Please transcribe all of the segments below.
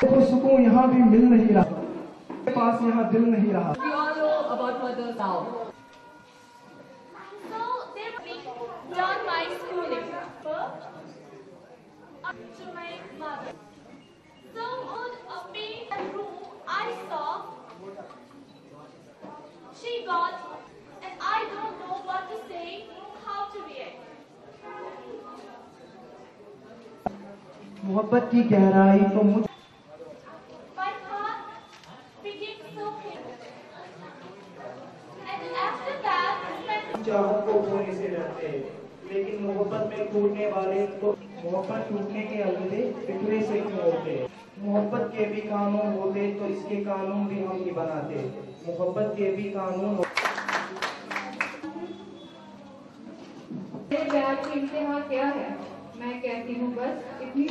तो सुकून यहाँ भी मिल नहीं रहा। पास यहाँ दिल नहीं रहा। मोहब्बत की गहराई तो मुझे चाहत को खोने से डरते हैं। लेकिन मोहब्बत में टूटने वाले तो मोहब्बत टूटने के अलगदे फिक्रे से क्यों होते हैं। मोहब्बत के भी कानून होते तो इसके कानून भी हम ही बनाते मोहब्बत के भी कानून प्यार की इंतहा क्या है? मैं कहती हूँ बस इतनी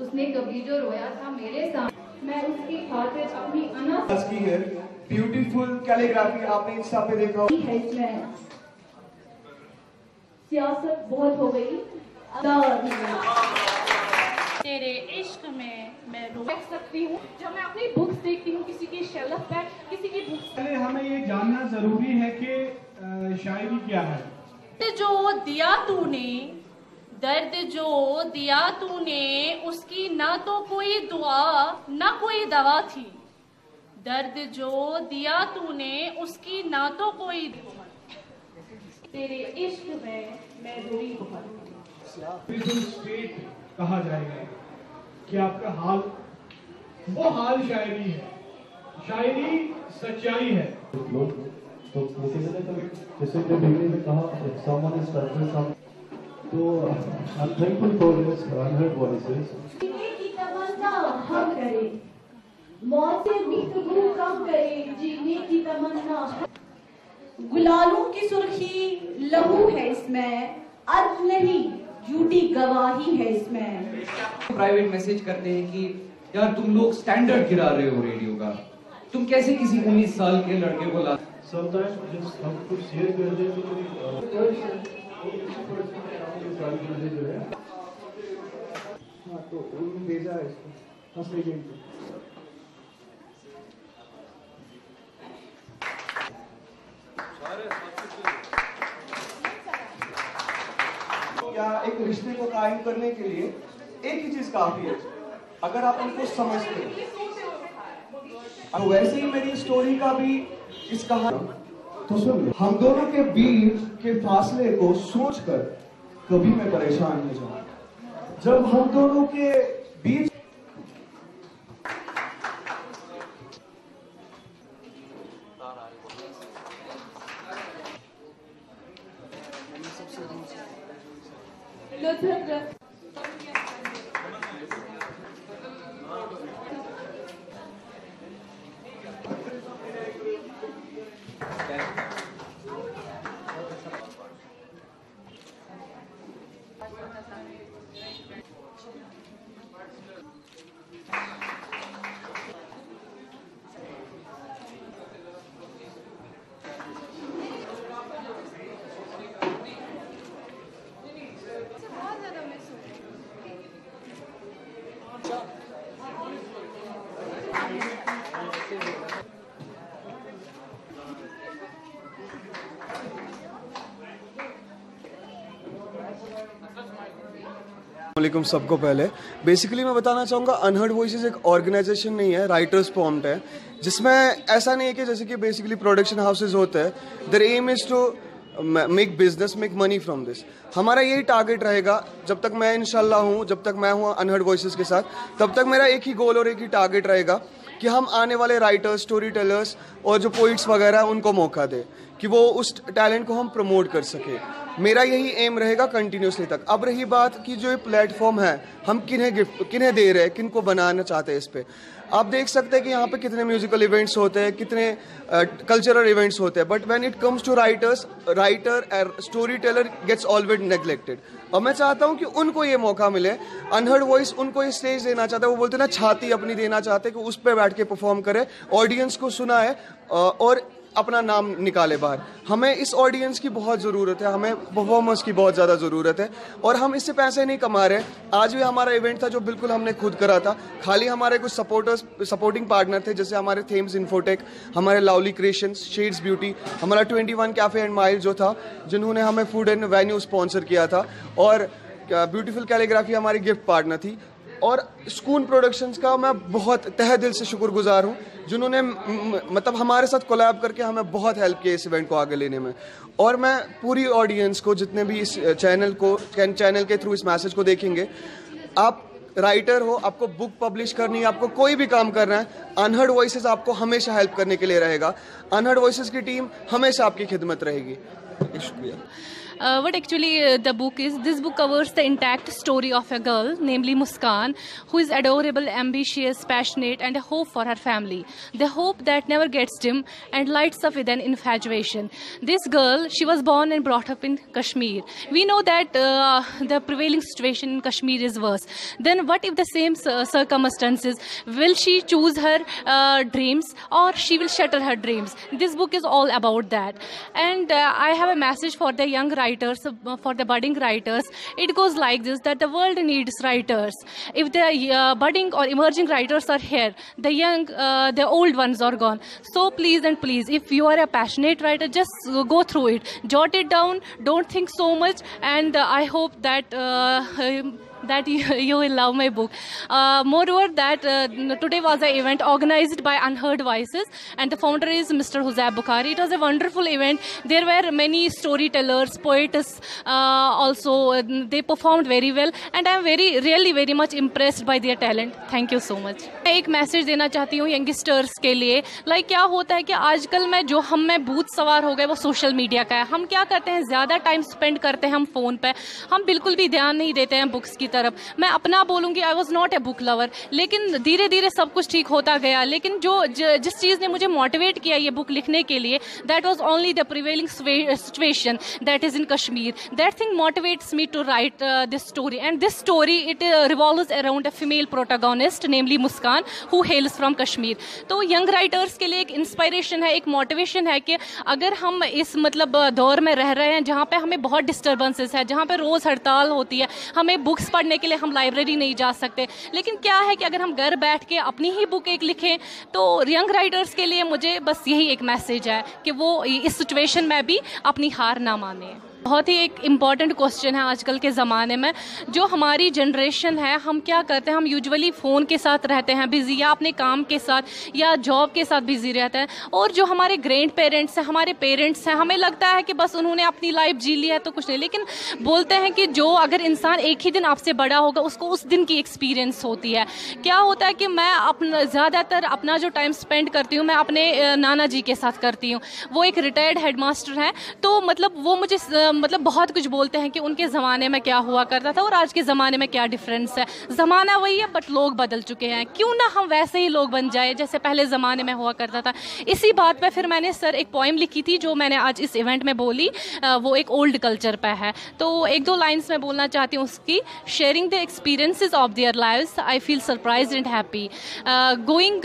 उसने कभी जो रोया था मेरे सामने मैं उसकी खातिर अपनी अना की है। ब्यूटीफुल कैलीग्राफी आपने इंस्टा पे देखा होगा। है इसमें। सियासत बहुत हो गई। तेरे इश्क में मैं रो देख सकती हूँ। जब मैं अपनी बुक्स देखती हूँ किसी की शेल्फ पे किसी की बुक्स पहले हमें ये जानना ज़रूरी है कि शायरी क्या है? दर्द जो दिया तूने दर्द जो दिया तूने उसकी ना तो कोई दुआ ना कोई दवा थी। दर्द जो दिया तूने उसकी ना तो कोई तेरे इश्क में मैं रोई बहुत बिल्कुल स्ट्रेट कहा जाएगा। कि आपका हाल वो हाल शायरी है। शायरी सच्चाई है। लोग तो जैसे जब हिंदी में कहा someone is touching some तो I'm thankful for his unheard voices जीने की तमन्ना हम करें। मौत से गुफ्तगू कम करें? जीने की तमन्ना। गुलालों की सुर्खी लहू है इसमें अर्थ नहीं झूठी गवाही है इसमें। प्राइवेट मैसेज करते हैं कि यार तुम लोग स्टैंडर्ड गिरा रहे हो रेडियो का। तुम कैसे किसी 19 साल के लड़के को ला तो है हाँ तो उन्होंने भेजा है इसको हंसने के लिए या एक रिश्ते को कायम करने के लिए एक ही चीज़ काफ़ी है। अगर आप उनको समझते वैसे ही मेरी स्टोरी का भी इस कहानी तो सुन, हम दोनों के बीच के फासले को सोचकर कभी मैं परेशान नहीं जाऊँगा। जब हम दोनों के बीच Hayır. वालेकुम सबको पहले। बेसिकली मैं बताना चाहूँगा अनहर्ड वॉइसेस एक ऑर्गेनाइजेशन नहीं है राइटर्स फॉर्म्ड है, जिसमें ऐसा नहीं है कि जैसे कि बेसिकली प्रोडक्शन हाउसेज होते हैं the aim is to make business make money from this हमारा यही टारगेट रहेगा, जब तक मैं इंशाल्लाह हूँ, जब तक मैं हूँ अनहर्ड वॉइसेस के साथ, तब तक मेरा एक ही गोल और एक ही टारगेट रहेगा कि हम आने वाले राइटर्स स्टोरी टेलर्स और जो पोइट्स वगैरह उनको मौका दें। कि वो उस टैलेंट को हम प्रमोट कर सके। मेरा यही एम रहेगा कंटिन्यूसली तक। अब रही बात कि जो ये प्लेटफॉर्म है हम किन्हें गिफ्ट किन्हें दे रहे हैं किन को बनाना चाहते हैं इस पर आप देख सकते हैं कि यहाँ पे कितने म्यूजिकल इवेंट्स होते हैं कितने कल्चरल uh, इवेंट्स होते हैं। But when it comes to writers writer and story teller gets always neglected और मैं चाहता हूँ कि उनको ये मौका मिले। अनहर्ड वॉइस उनको ये स्टेज देना चाहता है। वो बोलते ना छाती अपनी देना चाहते हैं कि उस पर बैठ के परफॉर्म करे। ऑडियंस को सुनाए और अपना नाम निकाले बाहर। हमें इस ऑडियंस की बहुत ज़रूरत है, हमें परफॉर्मेंस की बहुत ज़्यादा ज़रूरत है और हम इससे पैसे नहीं कमा रहे आज भी हमारा इवेंट था जो बिल्कुल हमने खुद करा था। खाली हमारे कुछ सपोर्टर्स सपोर्टिंग पार्टनर थे, जैसे हमारे थेम्स इन्फोटेक हमारे लावली क्रिएशन शेड्स ब्यूटी हमारा twenty one cafe and mile जो था, जिन्होंने हमें फ़ूड एंड वेन्यू स्पॉन्सर किया था। और ब्यूटीफुल कैलीग्राफी हमारी गिफ्ट पार्टनर थी। और स्कून प्रोडक्शंस का मैं बहुत तह दिल से शुक्रगुजार हूँ, जिन्होंने मतलब हमारे साथ कोलैब करके हमें बहुत हेल्प किया इस इवेंट को आगे लेने में। और मैं पूरी ऑडियंस को, जितने भी इस चैनल को चैनल के थ्रू इस मैसेज को देखेंगे, आप राइटर हो, आपको बुक पब्लिश करनी है, आपको कोई भी काम करना है, अनहर्ड वॉइसेस आपको हमेशा हेल्प करने के लिए रहेगा। अनहर्ड वॉइसेस की टीम हमेशा आपकी खिदमत रहेगी। शुक्रिया। Uh, what actually uh, the book is this book covers the intact story of a girl namely muskan who is adorable ambitious passionate and a hope for her family. The hope that never gets dim and lights up with an infatuation. This girl she was born and brought up in kashmir. We know that uh, the prevailing situation in kashmir is worse. Then what if the same circumstances? Will she choose her uh, dreams or she will shatter her dreams? This book is all about that. And uh, i have a message for the young writer writers, uh, for the budding writers, it goes like this that the world needs writers. If the uh, budding or emerging writers are here, the young, uh, the old ones are gone. So please and please, if you are a passionate writer, just go through it, jot it down, don't think so much, and uh, I hope that uh, that you, you will love my book. Uh, moreover, that uh, today was an event organized by Unheard Voices, and the founder is Mr. Huzaib Bukhari. It was a wonderful event. There were many storytellers, poets, uh, also uh, they performed very well, and I am very, really, very much impressed by their talent. Thank you so much. मैं एक message देना चाहती हूँ youngsters के लिए like क्या होता है कि आजकल में जो हम में भूत सवार हो गए वो सोशल मीडिया का है हम क्या करते हैं ज़्यादा टाइम स्पेंड करते हैं हम फ़ोन पे हम बिल्कुल भी ध्यान नहीं देते हैं बुक्स की तरफ़ मैं अपना बोलूँगी I was not a book lover लेकिन धीरे धीरे सब कुछ ठीक होता गया। लेकिन जो ज, जिस चीज़ ने मुझे मोटिवेट किया ये बुक लिखने के लिए that was only the prevailing situation that is in Kashmir that thing motivates me to write this story and this story it revolve around a female protagonist namely Muskaan who hails from Kashmir तो young writers के लिए एक inspiration है एक motivation है कि अगर हम इस मतलब दौर में रह रहे हैं जहाँ पे हमें बहुत डिस्टर्बेंसेस है जहाँ पे रोज़ हड़ताल होती है हमें बुक्स पढ़ने के लिए हम लाइब्रेरी नहीं जा सकते। लेकिन क्या है कि अगर हम घर बैठ के अपनी ही बुक एक लिखें तो यंग राइटर्स के लिए मुझे बस यही एक मैसेज है कि वो इस सिचुएशन में भी अपनी हार ना माने। बहुत ही एक इंपॉर्टेंट क्वेश्चन है आजकल के ज़माने में, जो हमारी जनरेशन है, हम क्या करते हैं? हम यूजुअली फ़ोन के साथ रहते हैं बिज़ी या अपने काम के साथ या जॉब के साथ बिज़ी रहते हैं। और जो हमारे ग्रैंड पेरेंट्स हैं, हमारे पेरेंट्स हैं, हमें लगता है कि बस उन्होंने अपनी लाइफ जी ली है तो कुछ नहीं। लेकिन बोलते हैं कि जो अगर इंसान एक ही दिन आपसे बड़ा होगा, उसको उस दिन की एक्सपीरियंस होती है। क्या होता है कि मैं अपना, ज़्यादातर अपना जो टाइम स्पेंड करती हूँ, मैं अपने नाना जी के साथ करती हूँ। वो एक रिटायर्ड हेड मास्टर हैं तो मतलब वो मुझे मतलब बहुत कुछ बोलते हैं कि उनके ज़माने में क्या हुआ करता था और आज के ज़माने में क्या डिफरेंस है। ज़माना वही है बट लोग बदल चुके हैं। क्यों ना हम वैसे ही लोग बन जाए जैसे पहले ज़माने में हुआ करता था। इसी बात पर फिर मैंने सर एक पोइम लिखी थी जो मैंने आज इस इवेंट में बोली। वो एक ओल्ड कल्चर पर है। तो एक दो लाइन्स में बोलना चाहती हूँ उसकी। Sharing the experiences of their life I feel surprise and happy going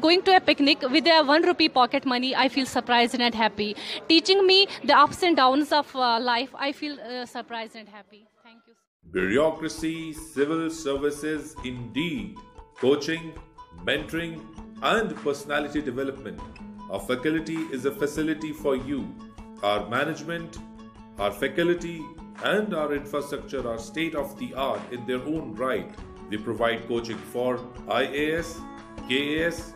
going to a picnic with a one rupee pocket money I feel surprised and happy teaching me the ups and of uh, life I feel uh, surprised and happy. Thank you. Bureaucracy, civil services, indeed, coaching, mentoring, and personality development. Our faculty is a facility for you. Our management, our faculty, and our infrastructure are state of the art in their own right. We provide coaching for IAS, KAS,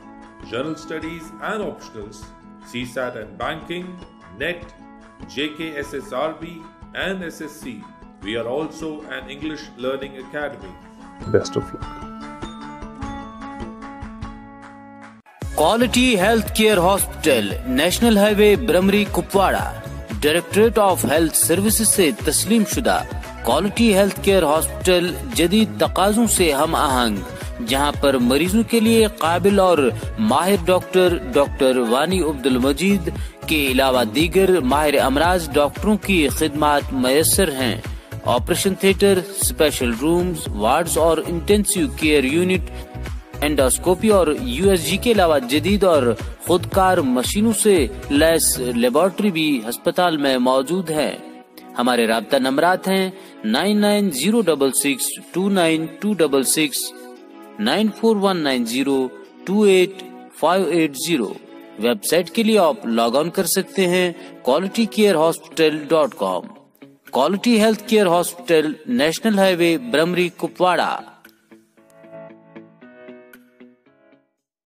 general studies, and optionals, CSAT and banking, NET, JKSSRB, and SSC. We are also an English Learning Academy. Best of luck. Quality Healthcare Hospital, National Highway, Bramri, Kupwara. Directorate of health services से तस्लीम शुदा quality health care hospital जदीद तकाजों से हम आहंग जहाँ पर मरीजों के लिए काबिल और माहिर डॉक्टर डॉक्टर वानी अब्दुल मजीद के अलावा दीगर माहिर अमराज डॉक्टरों की खिदमत मैसर हैं। Operation theatre, special rooms, wards और इंटेंसिव केयर यूनिट, एंडोस्कोपी और यूएसजी के अलावा जदीद और खुदकार मशीनों से लैस लेबोरेटरी भी अस्पताल में मौजूद है। हमारे रबता नंबरात हैं nine nine zero double six two nine two double six nine four one nine zero two eight five eight zero. Website के लिए आप लॉग ऑन कर सकते हैं quality care hospital dot com quality health care hospital national highway Bramri Kupwara